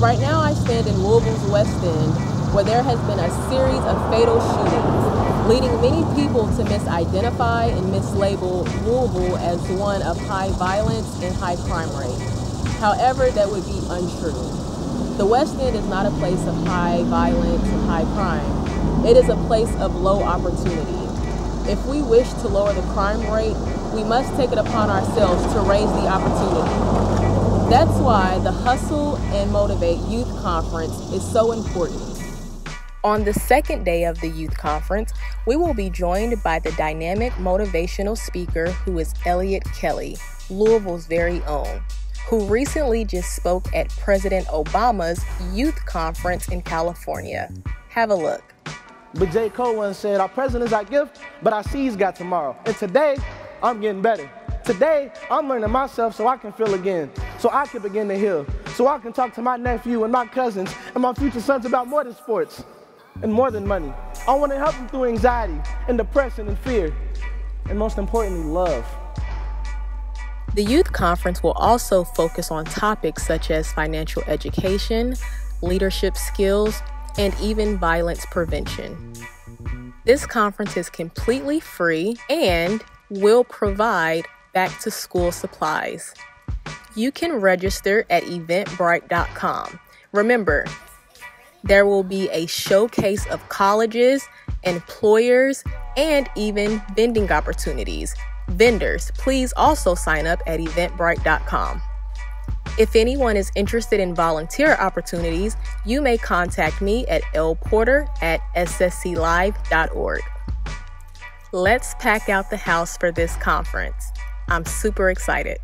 Right now, I stand in Louisville's West End, where there has been a series of fatal shootings, leading many people to misidentify and mislabel Louisville as one of high violence and high crime rate. However, that would be untrue. The West End is not a place of high violence and high crime. It is a place of low opportunity. If we wish to lower the crime rate, we must take it upon ourselves to raise the opportunity. That's why the Hustle and Motivate Youth Conference is so important. On the second day of the youth conference, we will be joined by the dynamic motivational speaker who is Elliot Kelly, Louisville's very own, who recently just spoke at President Obama's youth conference in California. Have a look. But Jay Cohen said, Our present is our gift, but our seeds got tomorrow. And today, I'm getting better. Today, I'm learning myself so I can feel again, so I can begin to heal, so I can talk to my nephew and my cousins and my future sons about more than sports and more than money. I want to help them through anxiety and depression and fear, and most importantly, love. The youth conference will also focus on topics such as financial education, leadership skills, and even violence prevention. This conference is completely free and will provide back to school supplies. You can register at eventbrite.com. Remember, there will be a showcase of colleges, employers, and even vending opportunities. Vendors, please also sign up at eventbrite.com. If anyone is interested in volunteer opportunities, you may contact me at lporter at ssclive.org. Let's pack out the house for this conference. I'm super excited.